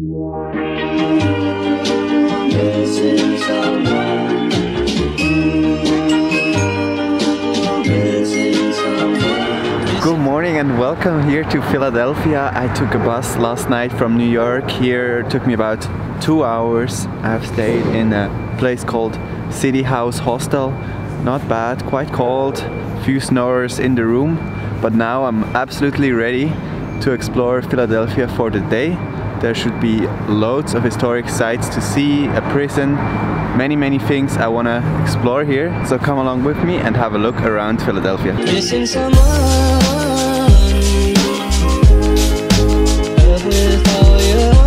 Good morning and welcome here to Philadelphia. I took a bus last night from New York. Here it took me about two hours. I've stayed in a place called City House Hostel. Not bad, quite cold, few snorers in the room, but now I'm absolutely ready to explore Philadelphia for the day. There should be loads of historic sites to see, a prison, many many things I want to explore here. So come along with me and have a look around Philadelphia. Missing someone with all your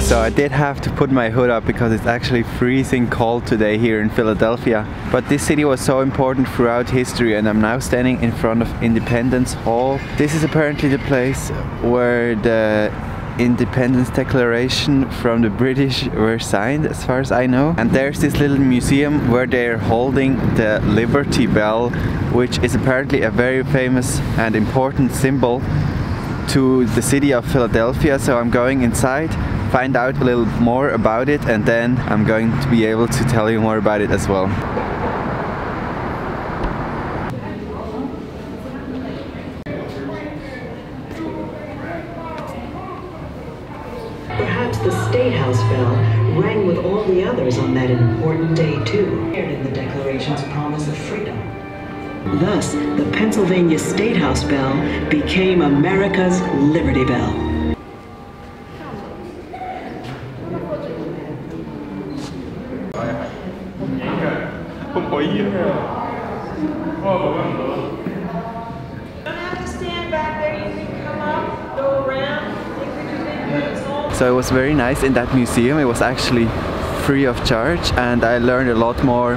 So I did have to put my hood up because it's actually freezing cold today here in Philadelphia. But this city was so important throughout history and I'm now standing in front of Independence Hall. This is apparently the place where the Independence Declaration from the British were signed as far as I know. And there's this little museum where they're holding the Liberty Bell which is apparently a very famous and important symbol to the city of Philadelphia. So I'm going inside, find out a little more about it, and then I'm going to be able to tell you more about it as well. Perhaps the State House bell rang with all the others on that important day too, in the Declaration's promise of freedom. Thus, the Pennsylvania State House bell became America's Liberty Bell. don't have to stand back there. You can come up, go around, take pictures in it's all. So it was very nice in that museum. It was actually free of charge, and I learned a lot more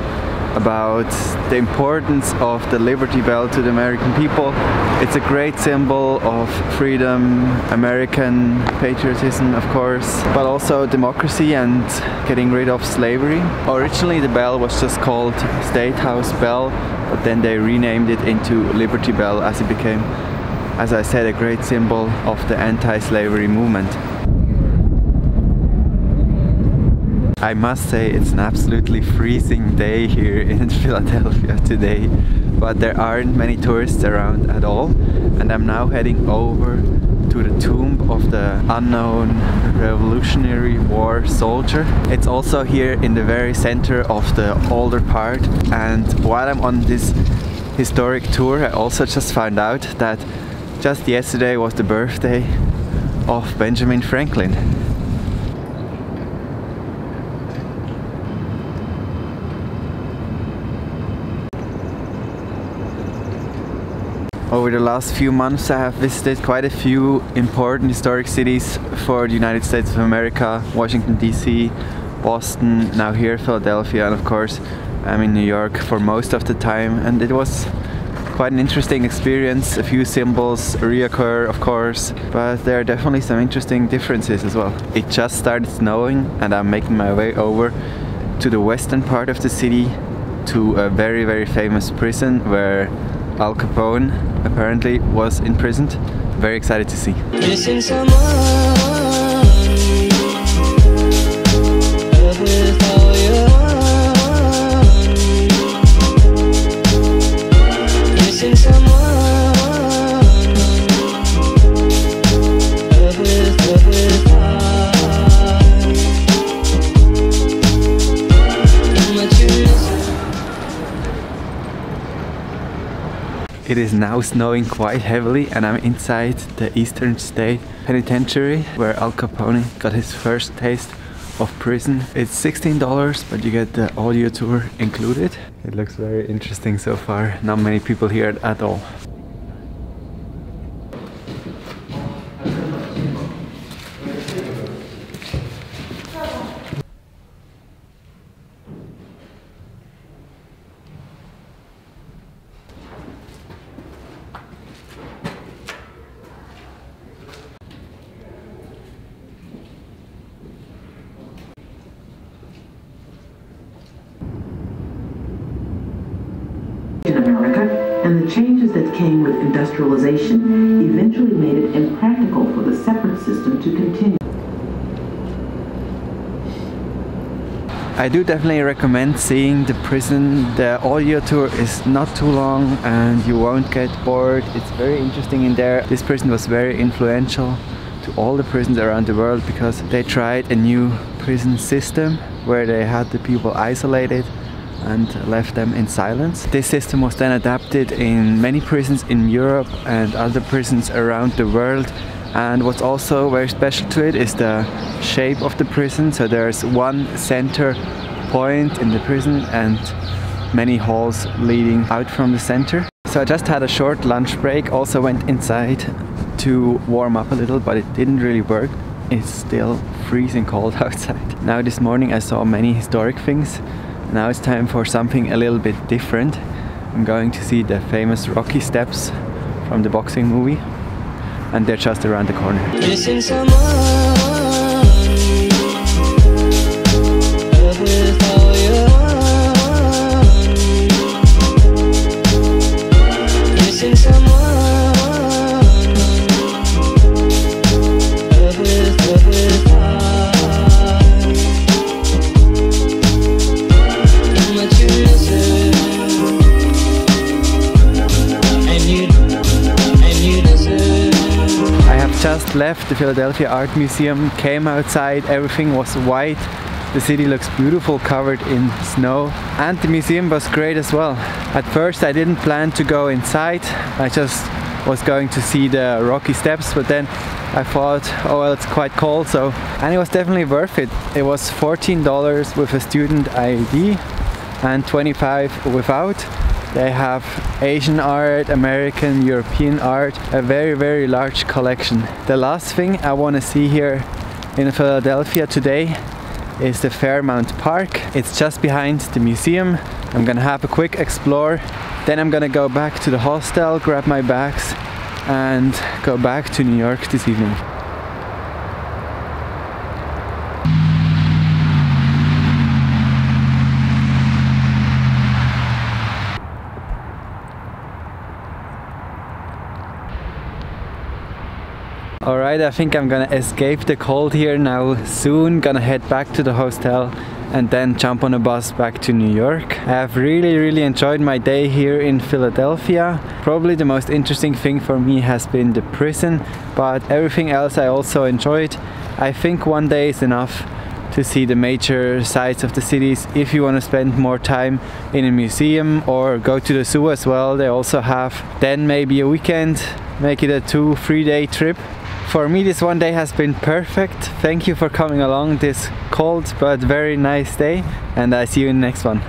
about the importance of the Liberty Bell to the American people. It's a great symbol of freedom, American patriotism, of course, but also democracy and getting rid of slavery. Originally, the bell was just called State House Bell, but then they renamed it into Liberty Bell as it became, as I said, a great symbol of the anti-slavery movement. I must say it's an absolutely freezing day here in Philadelphia today, but there aren't many tourists around at all. And I'm now heading over to the tomb of the unknown Revolutionary War soldier. It's also here in the very center of the older part. And while I'm on this historic tour, I also just found out that just yesterday was the birthday of Benjamin Franklin. Over the last few months I have visited quite a few important historic cities for the United States of America, Washington DC, Boston, now here Philadelphia and of course I'm in New York for most of the time and it was quite an interesting experience. A few symbols reoccur of course, but there are definitely some interesting differences as well. It just started snowing and I'm making my way over to the western part of the city to a very very famous prison where Al Capone apparently was imprisoned. Very excited to see. It is now snowing quite heavily and I'm inside the Eastern State Penitentiary where Al Capone got his first taste of prison. It's $16 but you get the audio tour included. It looks very interesting so far. Not many people here at all. and the changes that came with industrialization eventually made it impractical for the separate system to continue. I do definitely recommend seeing the prison. The audio tour is not too long and you won't get bored. It's very interesting in there. This prison was very influential to all the prisons around the world because they tried a new prison system where they had the people isolated and left them in silence. This system was then adapted in many prisons in Europe and other prisons around the world. And what's also very special to it is the shape of the prison. So there's one center point in the prison and many halls leading out from the center. So I just had a short lunch break, also went inside to warm up a little, but it didn't really work. It's still freezing cold outside. Now this morning I saw many historic things now it's time for something a little bit different. I'm going to see the famous Rocky Steps from the boxing movie and they're just around the corner. Left the Philadelphia Art Museum, came outside, everything was white. The city looks beautiful, covered in snow, and the museum was great as well. At first, I didn't plan to go inside, I just was going to see the rocky steps, but then I thought, oh well, it's quite cold, so and it was definitely worth it. It was $14 with a student ID and 25 without. They have Asian art, American, European art, a very, very large collection. The last thing I want to see here in Philadelphia today is the Fairmount Park. It's just behind the museum. I'm gonna have a quick explore. Then I'm gonna go back to the hostel, grab my bags, and go back to New York this evening. Alright, I think I'm gonna escape the cold here now soon. Gonna head back to the hostel and then jump on a bus back to New York. I have really, really enjoyed my day here in Philadelphia. Probably the most interesting thing for me has been the prison, but everything else I also enjoyed. I think one day is enough to see the major sites of the cities if you want to spend more time in a museum or go to the zoo as well they also have then maybe a weekend make it a two three day trip for me this one day has been perfect. Thank you for coming along this cold but very nice day and i see you in the next one